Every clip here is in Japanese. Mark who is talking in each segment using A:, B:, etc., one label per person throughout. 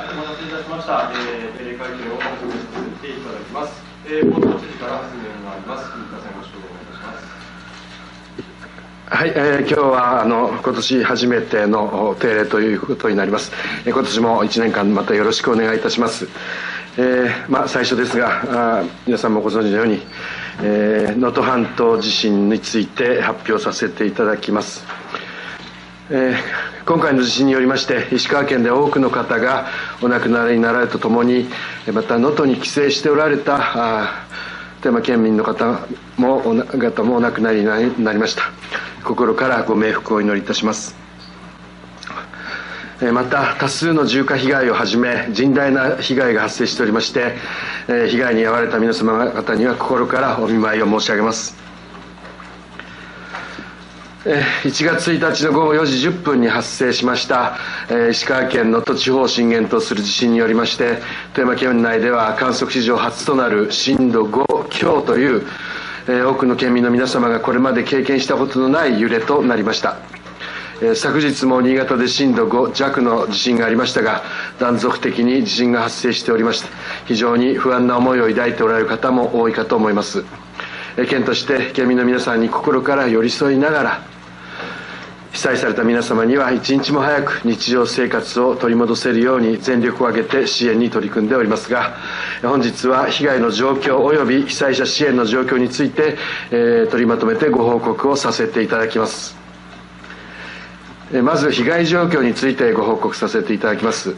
A: お待たせいたしました、えー、定例会見を始めさせていただきます。えー、報道知事から発言があります。藤田さん、よろしくお願いいたします。
B: はい、えー、今日はあの今年初めての定例ということになります。えー、今年も1年間またよろしくお願いいたします。えー、まあ最初ですが、あ皆さんもご存知のように、え能登半島地震について発表させていただきます。えー、今回の地震によりまして石川県で多くの方がお亡くなりになられるとともにまた能登に帰省しておられた富山県民の方も方もお亡くなりになりました。心からご冥福をお祈りいたします。また多数の重火被害をはじめ甚大な被害が発生しておりまして被害に遭われた皆様方には心からお見舞いを申し上げます。1月1日の午後4時10分に発生しました石川県能登地方を震源とする地震によりまして富山県内では観測史上初となる震度5強という多くの県民の皆様がこれまで経験したことのない揺れとなりました。昨日も新潟で震度5弱の地震がありましたが断続的に地震が発生しておりました。非常に不安な思いを抱いておられる方も多いかと思います。県として県民の皆さんに心から寄り添いながら被災された皆様には一日も早く日常生活を取り戻せるように全力を挙げて支援に取り組んでおりますが本日は被害の状況及び被災者支援の状況について、えー、取りまとめてご報告をさせていただきます。まず被害状況についてご報告させていただきます。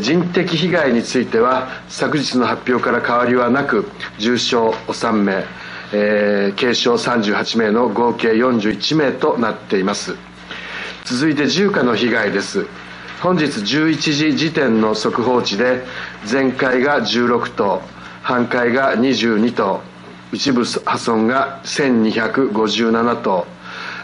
B: 人的被害については昨日の発表から変わりはなく重傷3名、えー、軽傷38名の合計41名となっています。続いて重火の被害です。本日11時時点の速報値で全壊が16棟半壊が22棟一部破損が1257棟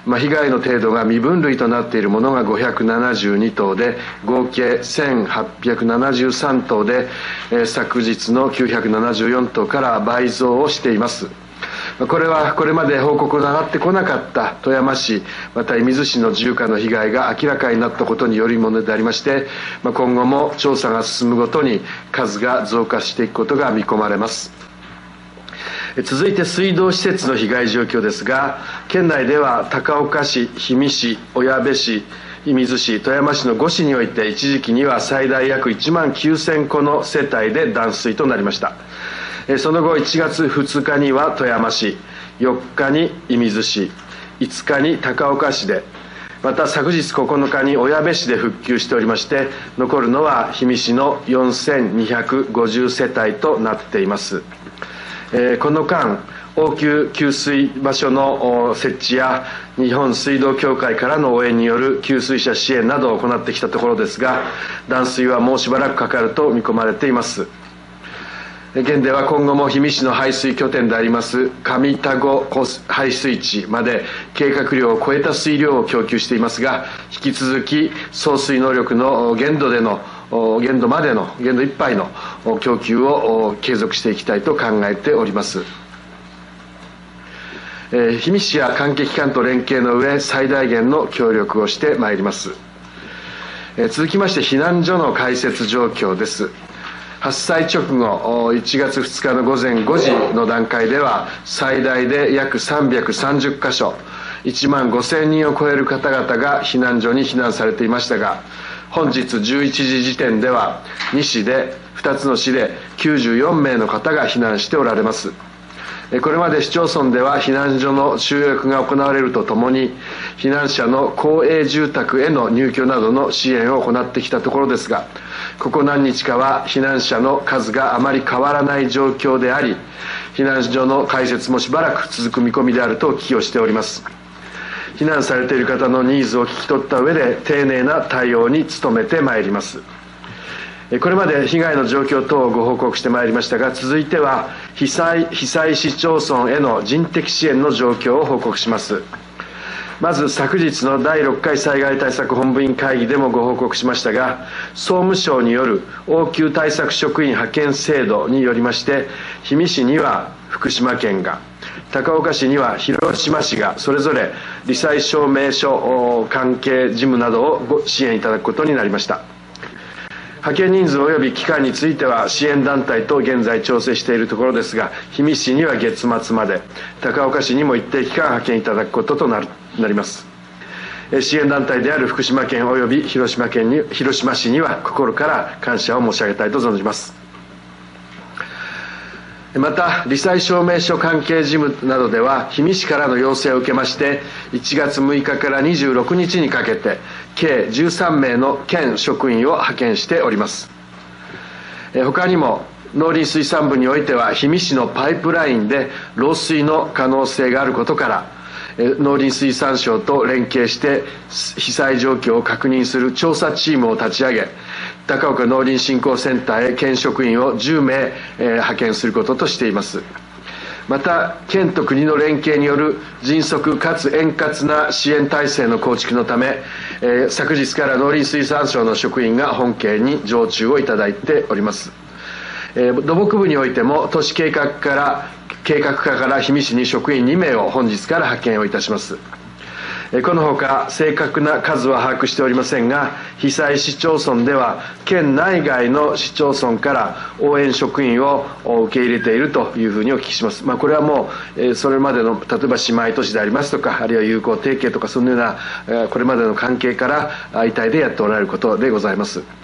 B: まあ、被害の程度が未分類となっているものが572棟で合計1873棟で、えー、昨日の974棟から倍増をしています。これはこれまで報告が上がってこなかった富山市また射水市の重火の被害が明らかになったことによるものでありまして今後も調査が進むごとに数が増加していくことが見込まれます。続いて水道施設の被害状況ですが県内では高岡市氷見市小矢部市射水市富山市の5市において一時期には最大約1万9000戸の世帯で断水となりました。その後1月2日には富山市4日に射水市5日に高岡市でまた昨日9日に小矢部市で復旧しておりまして残るのは氷見市の4250世帯となっています、えー、この間応急給水場所の設置や日本水道協会からの応援による給水車支援などを行ってきたところですが断水はもうしばらくかかると見込まれています。現では今後も氷見市の排水拠点であります上田子排水池まで計画量を超えた水量を供給していますが引き続き送水能力の限度での限度までの限度いっぱいの供給を継続していきたいと考えております。氷見市や関係機関と連携の上最大限の協力をしてまいります。続きまして避難所の開設状況です。発災直後1月2日の午前5時の段階では最大で約330箇所1万5000人を超える方々が避難所に避難されていましたが本日11時時点では2市で2つの市で94名の方が避難しておられます。これまで市町村では避難所の集約が行われるとともに避難者の公営住宅への入居などの支援を行ってきたところですがここ何日かは避難者の数があまり変わらない状況であり避難所の開設もしばらく続く見込みであるとお聞きをしております。避難されている方のニーズを聞き取った上で丁寧な対応に努めてまいります。これまで被害の状況等をご報告してまいりましたが続いては被災被災市町村への人的支援の状況を報告します。まず昨日の第6回災害対策本部委員会議でもご報告しましたが総務省による応急対策職員派遣制度によりまして氷見市には福島県が高岡市には広島市がそれぞれ罹災証明書関係事務などをご支援いただくことになりました。派遣人数及び期間については支援団体と現在調整しているところですが氷見市には月末まで高岡市にも一定期間派遣いただくこととなるなります。支援団体である福島県及び広島県に広島市には心から感謝を申し上げたいと存じます。また罹災証明書関係事務などでは氷見市からの要請を受けまして1月6日から26日にかけて計13名の県職員を派遣しております。他にも農林水産部においては氷見市のパイプラインで漏水の可能性があることから農林水産省と連携して被災状況を確認する調査チームを立ち上げ高岡農林振興センターへ県職員を10名、派遣することとしています。また県と国の連携による迅速かつ円滑な支援体制の構築のため、えー、昨日から農林水産省の職員が本県に常駐をいただいております、えー、土木部においても都市計画から計画課から氷見市に職員2名を本日から派遣をいたします。このほか正確な数は把握しておりませんが被災市町村では県内外の市町村から応援職員を受け入れているというふうにお聞きします、まあ、これはもうそれまでの例えば姉妹都市でありますとかあるいは友好提携とかそのようなこれまでの関係から遺体でやっておられることでございます。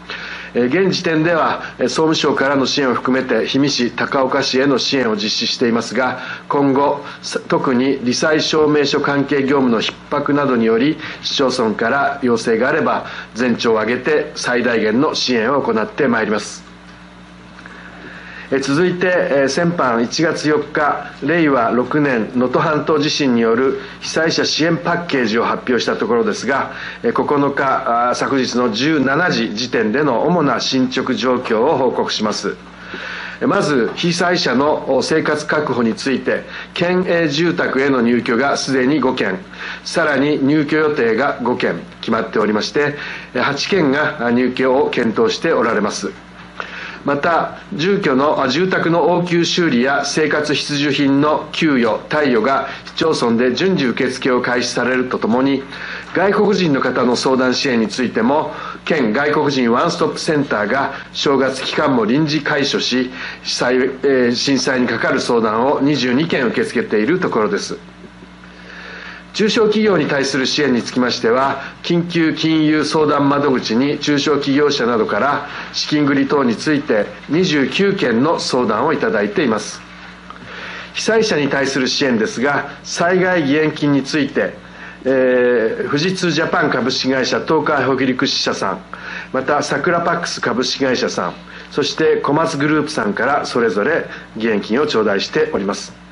B: 現時点では総務省からの支援を含めて氷見市高岡市への支援を実施していますが今後特に罹災証明書関係業務の逼迫などにより市町村から要請があれば全庁を挙げて最大限の支援を行ってまいります。続いて先般1月4日令和6年能登半島地震による被災者支援パッケージを発表したところですが9日昨日の17時時点での主な進捗状況を報告します。まず被災者の生活確保について県営住宅への入居がすでに5件さらに入居予定が5件決まっておりまして8件が入居を検討しておられます。また住居の住宅の応急修理や生活必需品の給与貸与が市町村で順次受付を開始されるとともに外国人の方の相談支援についても県外国人ワンストップセンターが正月期間も臨時解除し震災,、えー、震災にかかる相談を22件受け付けているところです。中小企業に対する支援につきましては緊急金融相談窓口に中小企業者などから資金繰り等について29件の相談をいただいています。被災者に対する支援ですが災害義援金についてえー、富士通ジャパン株式会社東海北陸支社さんまた桜パックス株式会社さんそして小松グループさんからそれぞれ義援金を頂戴しております。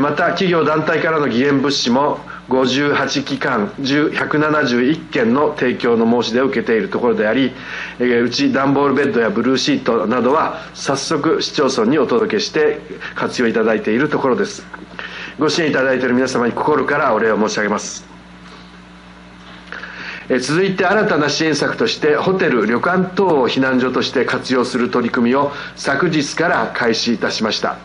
B: また企業団体からの義援物資も58機関171件の提供の申し出を受けているところでありうち段ボールベッドやブルーシートなどは早速市町村にお届けして活用いただいているところです。ご支援いただいている皆様に心からお礼を申し上げます。続いて新たな支援策としてホテル旅館等を避難所として活用する取り組みを昨日から開始いたしました。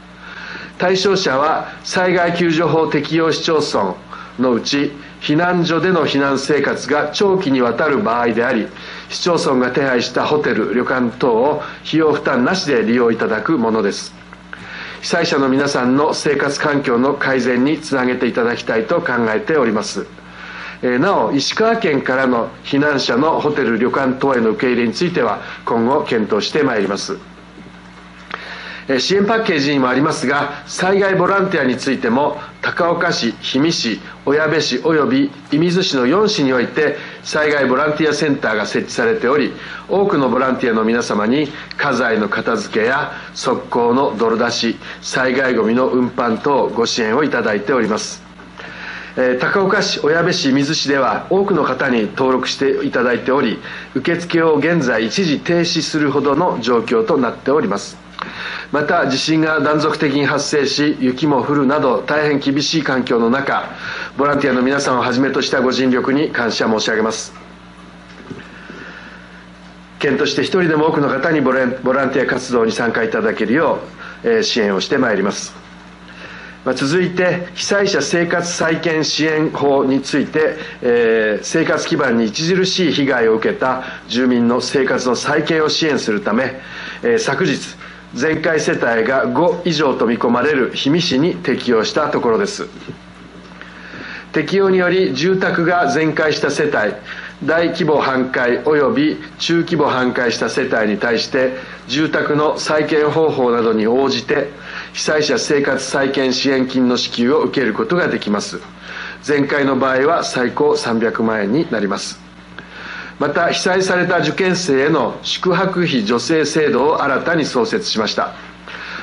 B: 対象者は災害救助法適用市町村のうち避難所での避難生活が長期にわたる場合であり市町村が手配したホテル旅館等を費用負担なしで利用いただくものです。被災者の皆さんの生活環境の改善につなげていただきたいと考えております。なお石川県からの避難者のホテル旅館等への受け入れについては今後検討してまいります。支援パッケージにもありますが災害ボランティアについても高岡市氷見市小矢部市および射水市の4市において災害ボランティアセンターが設置されており多くのボランティアの皆様に家財の片付けや側溝の泥出し災害ごみの運搬等ご支援をいただいております。高岡市小矢部市水市では多くの方に登録していただいており受付を現在一時停止するほどの状況となっております。また地震が断続的に発生し雪も降るなど大変厳しい環境の中ボランティアの皆さんをはじめとしたご尽力に感謝申し上げます。県として一人でも多くの方にボランティア活動に参加いただけるよう支援をしてまいります。ま続いて被災者生活再建支援法について、えー、生活基盤に著しい被害を受けた住民の生活の再建を支援するため、えー、昨日全壊世帯が5以上と見込まれる氷見市に適用したところです。適用により住宅が全壊した世帯大規模半壊及び中規模半壊した世帯に対して住宅の再建方法などに応じて被災者生活再建支援金の支給を受けることができます。全壊の場合は最高300万円になります。また被災された受験生への宿泊費助成制度を新たに創設しました。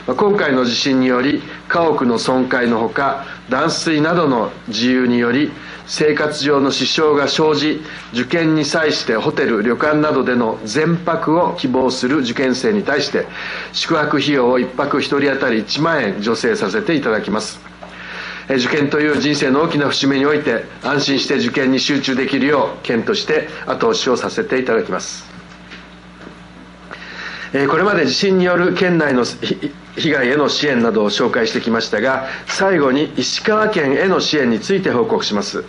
B: 今回の地震により家屋の損壊のほか断水などの自由により生活上の支障が生じ受験に際してホテル旅館などでの全泊を希望する受験生に対して宿泊費用を1泊1人当たり1万円助成させていただきます。受験という人生の大きな節目において安心して受験に集中できるよう県として後押しをさせていただきます。これまで地震による県内の被害への支援などを紹介してきましたが最後に石川県への支援について報告します。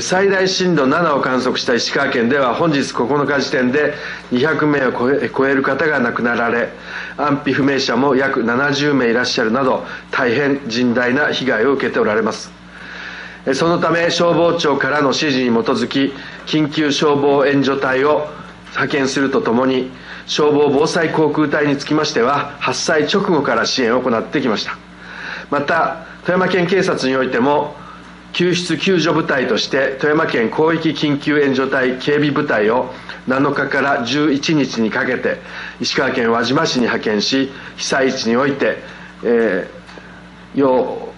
B: 最大震度7を観測した石川県では本日9日時点で200名を超える方が亡くなられ安否不明者も約70名いらっしゃるなど大変甚大な被害を受けておられます。そのため消防庁からの指示に基づき緊急消防援助隊を派遣するとともに消防防災航空隊につきましては発災直後から支援を行ってきました。また富山県警察においても救出救助部隊として富山県広域緊急援助隊警備部隊を7日から11日にかけて石川県輪島市に派遣し被災地において、えー、要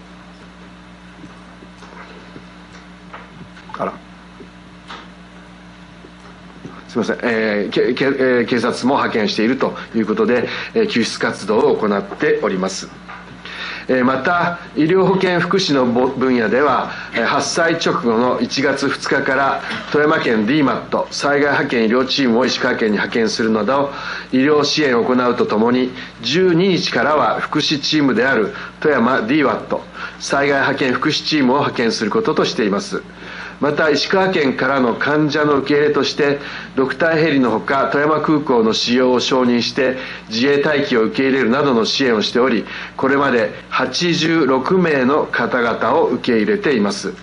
B: あらすみません、えーけけえー、警察も派遣しているということで、えー、救出活動を行っております。また医療保険福祉の分野では発災直後の1月2日から富山県 DMAT 災害派遣医療チームを石川県に派遣するなど医療支援を行うとともに12日からは福祉チームである富山 DWAT 災害派遣福祉チームを派遣することとしています。また石川県からの患者の受け入れとしてドクターヘリのほか富山空港の使用を承認して自衛隊機を受け入れるなどの支援をしておりこれまで86名の方々を受け入れています。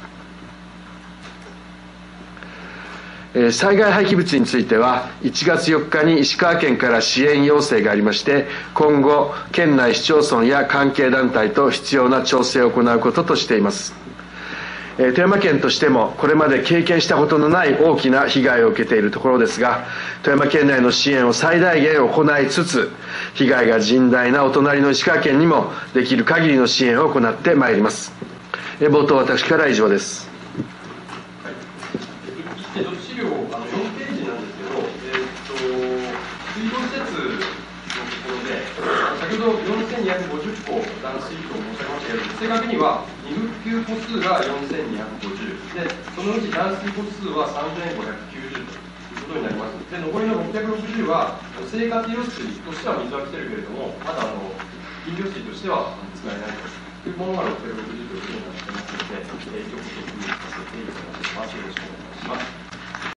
B: 災害廃棄物については1月4日に石川県から支援要請がありまして今後県内市町村や関係団体と必要な調整を行うこととしています。富山県としてもこれまで経験したことのない大きな被害を受けているところですが富山県内の支援を最大限行いつつ被害が甚大なお隣の石川県にもできる限りの支援を行ってまいります。冒頭私から以上です。
A: 先ほど4250個断水と申し上げましたけど正確には2復旧個数が4250でそのうち断水個数は3590ということになります。で残りの660は生活用水としては水は来てるけれどもまだあの飲料水としては使えないと。いうものが660ということになってますので、えー、一応ご説明させていただきます。よろしくお願いします。